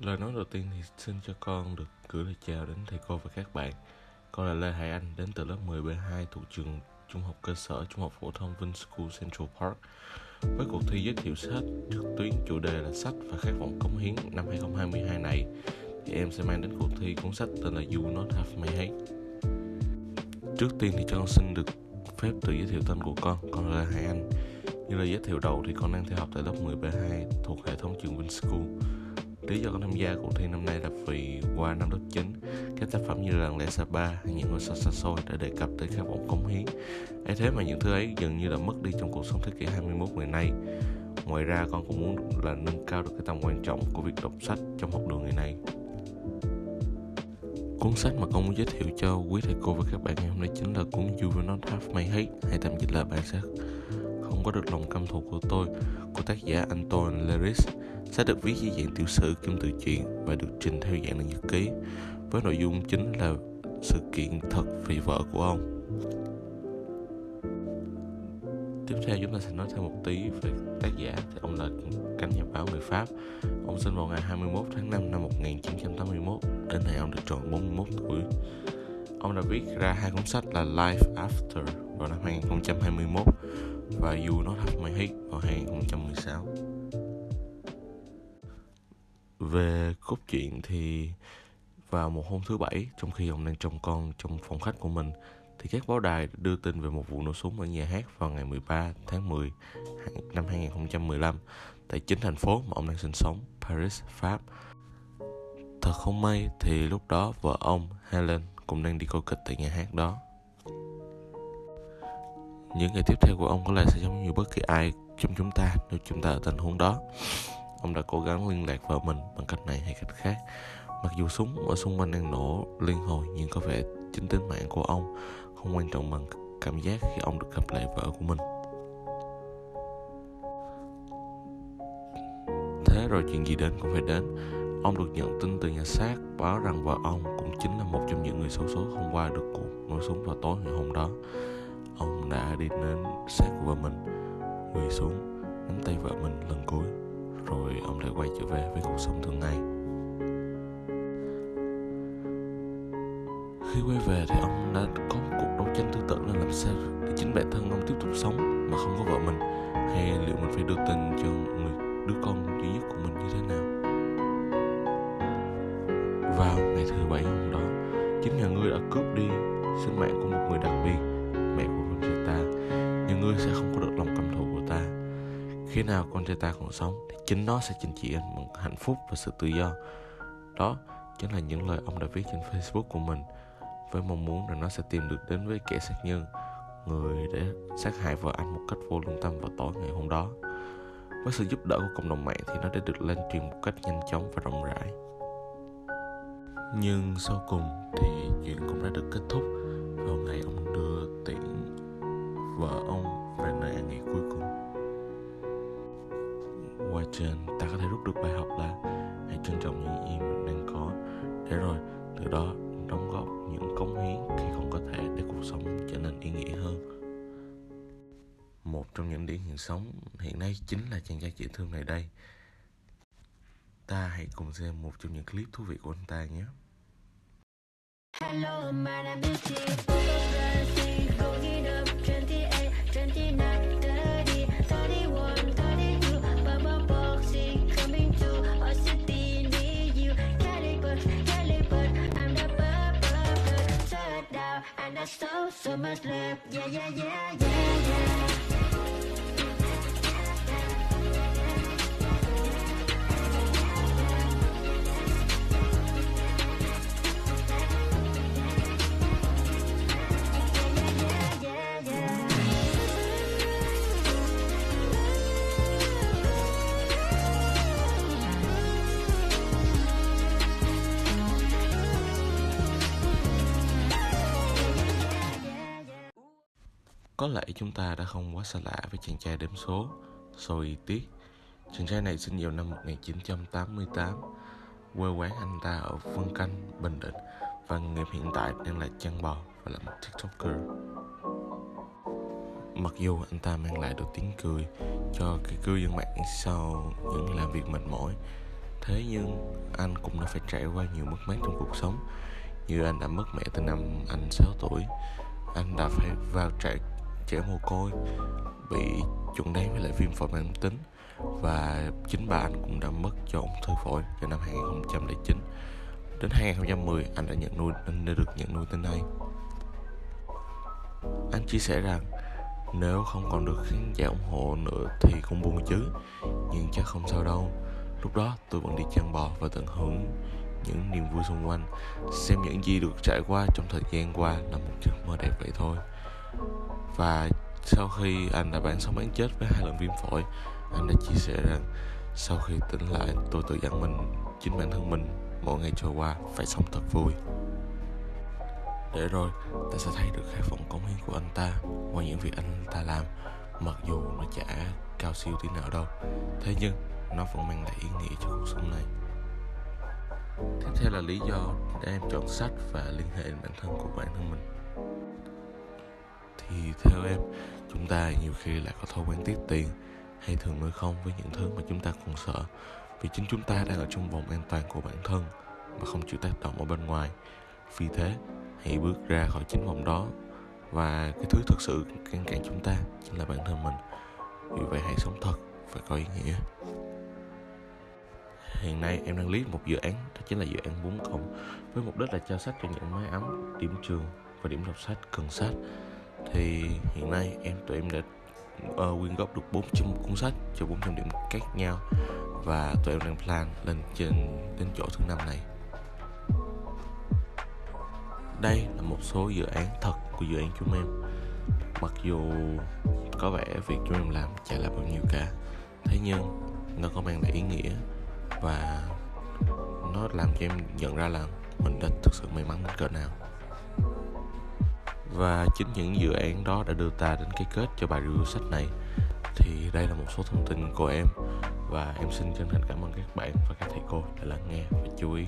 Lời nói đầu tiên thì xin cho con được gửi lời chào đến thầy cô và các bạn. Con là Lê Hải Anh, đến từ lớp 10B2 thuộc trường Trung học cơ sở Trung học phổ thông Vinh School Central Park. Với cuộc thi giới thiệu sách trực tuyến, chủ đề là sách và khát vọng cống hiến năm 2022 này, thì em sẽ mang đến cuộc thi cuốn sách tên là You Not Have My Hate. Trước tiên thì cho con xin được phép tự giới thiệu tên của con. Con là Hải Anh. Như lời giới thiệu đầu thì con đang theo học tại lớp 10B2 thuộc hệ thống trường Vinh School Lý do con tham gia cuộc thi năm nay là vì qua năm lớp 9, các tác phẩm như Làng lẽ Sapa hay những ngôi sao xa xôi đã đề cập tới khát vọng cống hiến. ấy thế mà những thứ ấy dường như đã mất đi trong cuộc sống thế kỷ 21 ngày nay. Ngoài ra con cũng muốn là nâng cao được cái tầm quan trọng của việc đọc sách trong học đường ngày nay. Cuốn sách mà con muốn giới thiệu cho quý thầy cô và các bạn ngày hôm nay chính là cuốn You Will Not Have My Hate hay tạm dịch là bạn sẽ không có được lòng căm thù của tôi của tác giả Anton Leris sẽ được viết dưới dạng tiểu sử kim tự truyện và được trình theo dạng là nhật ký với nội dung chính là sự kiện thật về vợ của ông. Tiếp theo chúng ta sẽ nói thêm một tí về tác giả thì ông là cánh nhà báo người Pháp. Ông sinh vào ngày 21 tháng 5 năm 1981, đến nay ông được tròn 41 tuổi. Ông đã viết ra hai cuốn sách là Life After vào năm 2021 và You Not Have My Hate vào 2016 về cốt truyện thì vào một hôm thứ bảy trong khi ông đang trông con trong phòng khách của mình thì các báo đài đưa tin về một vụ nổ súng ở nhà hát vào ngày 13 tháng 10 năm 2015 tại chính thành phố mà ông đang sinh sống, Paris, Pháp. Thật không may thì lúc đó vợ ông, Helen, cũng đang đi coi kịch tại nhà hát đó. Những ngày tiếp theo của ông có lẽ sẽ giống như bất kỳ ai trong chúng ta nếu chúng ta ở tình huống đó. Ông đã cố gắng liên lạc vợ mình bằng cách này hay cách khác. Mặc dù súng ở xung quanh đang nổ liên hồi, nhưng có vẻ chính tính mạng của ông không quan trọng bằng cảm giác khi ông được gặp lại vợ của mình. Thế rồi chuyện gì đến cũng phải đến. Ông được nhận tin từ nhà xác báo rằng vợ ông cũng chính là một trong những người xấu số hôm qua được cuộc nổ súng vào tối ngày hôm đó. Ông đã đi đến xác của vợ mình, quỳ xuống, nắm tay vợ mình lần cuối rồi ông lại quay trở về với cuộc sống thường ngày. Khi quay về thì ông đã có một cuộc đấu tranh tư tưởng là làm sao để chính bản thân ông tiếp tục sống mà không có vợ mình? Hay liệu mình phải đưa tình cho người đứa con duy nhất của mình như thế nào? Vào ngày thứ bảy hôm đó chính nhà ngươi đã cướp đi sinh mạng của một người đặc biệt ngươi sẽ không có được lòng căm thù của ta. Khi nào con trai ta còn sống thì chính nó sẽ trình chỉ anh một hạnh phúc và sự tự do. Đó chính là những lời ông đã viết trên facebook của mình, với mong muốn rằng nó sẽ tìm được đến với kẻ sát nhân, người để sát hại vợ anh một cách vô lương tâm vào tối ngày hôm đó. Với sự giúp đỡ của cộng đồng mạng thì nó đã được lan truyền một cách nhanh chóng và rộng rãi. Nhưng sau cùng thì chuyện cũng đã được kết thúc vào ngày ông đưa tiễn vợ ông về nơi an nghỉ cuối cùng. Qua trên ta có thể rút được bài học là hãy trân trọng những gì mình đang có. Để rồi từ đó đóng góp những cống hiến khi không có thể để cuộc sống trở nên ý nghĩa hơn. Một trong những điển hiện sống hiện nay chính là chàng trai dễ thương này đây. Ta hãy cùng xem một trong những clip thú vị của anh ta nhé. Hello, my name is so, so much left. Yeah, yeah, yeah, yeah, yeah. Có lẽ chúng ta đã không quá xa lạ với chàng trai đếm số, Soi Tiết. Chàng trai này sinh vào năm 1988, quê quán anh ta ở Vân Canh, Bình Định và nghề nghiệp hiện tại đang là chăn bò và là một tiktoker. Mặc dù anh ta mang lại được tiếng cười cho cái cư dân mạng sau những làm việc mệt mỏi, thế nhưng anh cũng đã phải trải qua nhiều mất mát trong cuộc sống như anh đã mất mẹ từ năm anh 6 tuổi anh đã phải vào trại trẻ mồ côi, bị chuẩn đoán với lại viêm phổi mãn tính. Và chính bà anh cũng đã mất do ung thư phổi vào năm 2009 đến 2010 anh đã nhận nuôi, anh đã được nhận nuôi tới nay. Anh chia sẻ rằng, nếu không còn được khán giả ủng hộ nữa thì cũng buồn chứ, nhưng chắc không sao đâu. Lúc đó, tôi vẫn đi chăn bò và tận hưởng những niềm vui xung quanh, xem những gì được trải qua trong thời gian qua là một giấc mơ đẹp vậy thôi và sau khi anh đã bán sống bán chết với hai lần viêm phổi, anh đã chia sẻ rằng sau khi tỉnh lại, tôi tự dặn mình, chính bản thân mình mỗi ngày trôi qua phải sống thật vui. Để rồi, ta sẽ thấy được khát vọng cống hiến của anh ta qua những việc anh ta làm, mặc dù nó chả cao siêu tí nào đâu. Thế nhưng, nó vẫn mang lại ý nghĩa cho cuộc sống này. Tiếp theo là lý do để em chọn sách và liên hệ bản thân của bản thân mình thì theo em, chúng ta nhiều khi lại có thói quen tiết tiền hay thường nói không với những thứ mà chúng ta còn sợ. Vì chính chúng ta đang ở trong vòng an toàn của bản thân mà không chịu tác động ở bên ngoài. Vì thế, hãy bước ra khỏi chính vòng đó. Và cái thứ thực sự ngăn cản chúng ta chính là bản thân mình. Vì vậy hãy sống thật và có ý nghĩa. Hiện nay em đang lý một dự án, đó chính là dự án 4 cộng, với mục đích là trao sách cho những mái ấm, điểm trường và điểm đọc sách cần sách thì hiện nay em tụi em đã uh, quyên góp được 400 cuốn sách cho 400 điểm khác nhau và tụi em đang plan lên trên đến chỗ thứ năm này. Đây là một số dự án thật của dự án chúng em. Mặc dù có vẻ việc chúng em làm chả là bao nhiêu cả thế nhưng nó có mang lại ý nghĩa và nó làm cho em nhận ra là mình đã thực sự may mắn đến cỡ nào và chính những dự án đó đã đưa ta đến cái kết cho bài review sách này. Thì đây là một số thông tin của em. Và em xin chân thành cảm ơn các bạn và các thầy cô đã lắng nghe và chú ý.